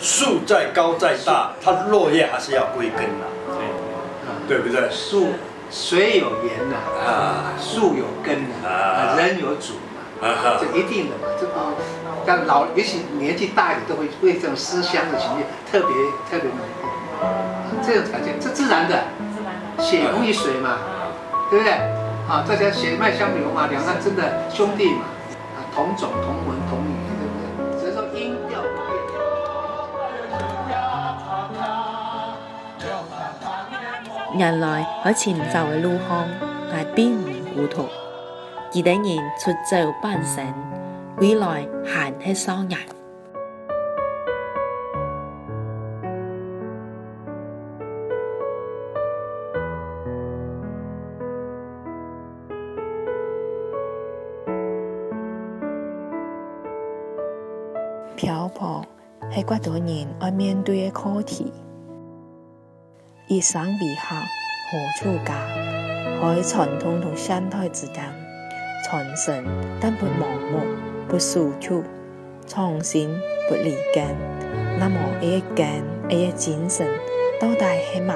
树再高再大，它落叶还是要归根呐，对，对不对？树水有源呐，啊，树有根呐，啊，人有主嘛，啊这一定的嘛，这个，但老也许年纪大一点都会为这种思乡的情绪特别特别难过，这种条件，这自然的，血浓于水嘛，对不对？啊，大家血脉相流嘛，两岸真的兄弟嘛，啊，同种同文。人来喺前走嘅路康系边样糊涂，而等人出走半生，归来闲吃桑日。漂泊系许多人要面对嘅课题。一生美好，何处家？在传统同现代之间，传承但不盲目，不输出，创新不离根。那么，一根，一精神，到底是乜么？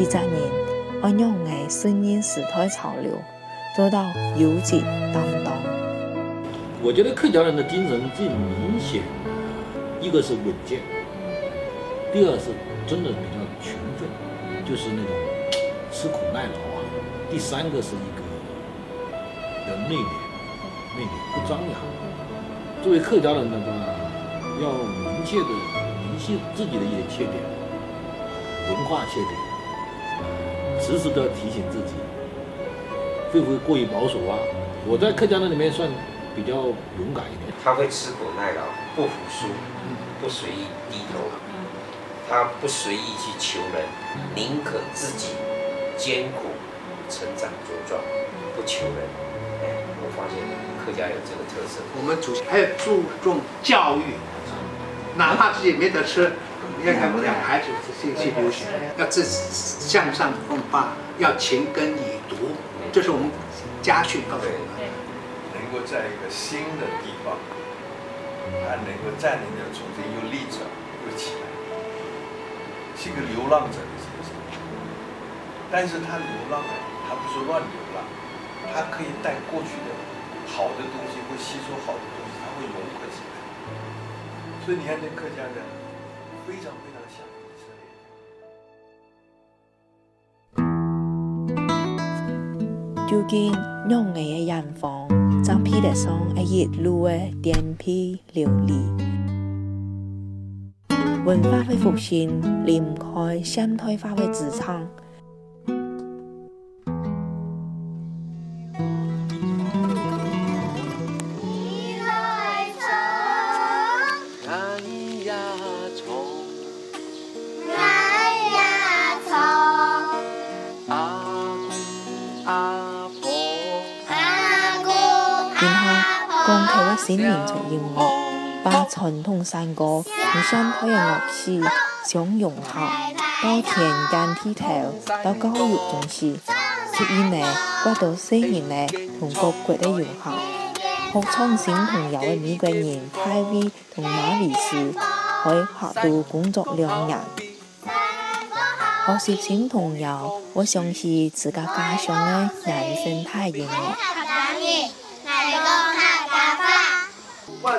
一个人，要让我顺应时代潮流，做到有节担当。我觉得客家人的精神最明显，一个是稳健，第二是真的就是那种吃苦耐劳啊，第三个是一个要内敛、内敛不张扬。作为客家人的话，要明确的明确自己的一些缺点，文化缺点，时时都要提醒自己，会不会过于保守啊？我在客家那里面算比较勇敢一点。他会吃苦耐劳，不服输，不随意低头。他不随意去求人，宁可自己艰苦成长茁壮，不求人。哎，我发现客家有这个特色。我们主还注重教育，哪怕自己没得吃，也看不了孩子去去留学，要自向上奋发，要勤耕以读，这是我们家训告诉我们能够在一个新的地方，还能够站领又重新又立转又起来。是个流浪者，是不是？但是他流浪呢，他不是乱流浪，他可以带过去的好的东西，会吸收好的东西，他会融合起来。所以你看，那客家人非常非常像以色列。如今，弄个一间房，张皮的床，一夜路过，颠沛流离。文化会复兴，离不开乡土文化之昌。来唱，来呀唱，来呀唱，阿公阿把传统山歌同现代音乐器相融合，到田间地头，到教育中心，出现咧，各到声音咧同各国的融合，学唱山童谣嘅美国人，太威，同哪位是去学到工作两日，学学山童谣，我想起自家家乡嘅那些太阳。把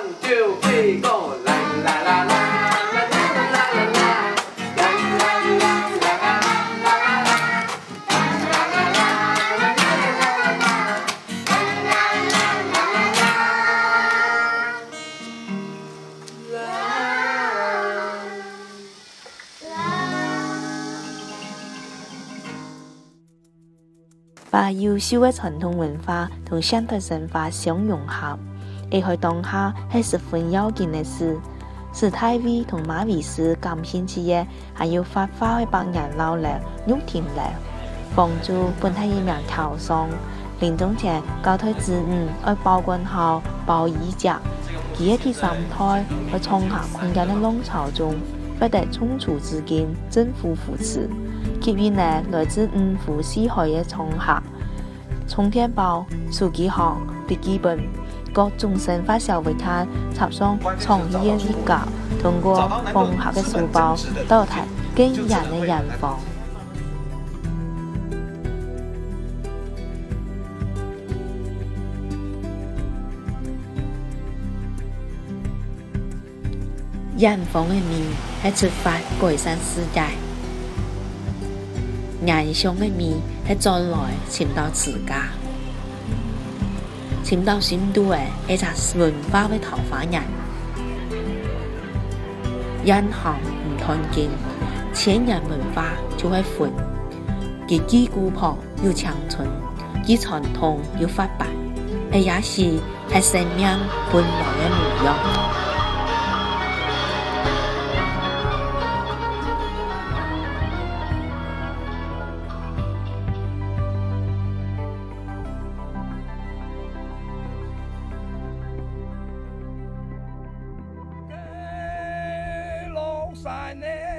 优秀的传统文化同现代神话相融合。而喺当下，係十分要紧的事。史泰威同马维斯感兴趣嘢，还要发花去帮人劳力、育田力，房主本搬一名头商，临终前交代子女要保管好包衣只。而一啲三胎去创客空间的浪潮中，获得充足资金、政府扶持，结余呢来自五湖四海的创客，充电宝、手机壳、笔记本。各种鲜花、小会，他插上创意的衣角，通过放下的书包，到达惊人的人房。人房的面喺出发改善世界，人上的面喺将来寻到自家。见到闪多诶，一扎文化会桃花人，因行唔看见，浅人文化就会腐，既孤固又长存，既传统又发白，诶，也是系生命本来嘅模样。there.